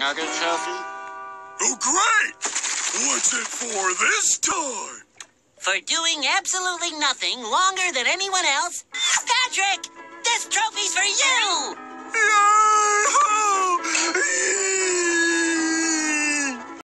another trophy? Oh, great! What's it for this time? For doing absolutely nothing longer than anyone else? Patrick! This trophy's for you!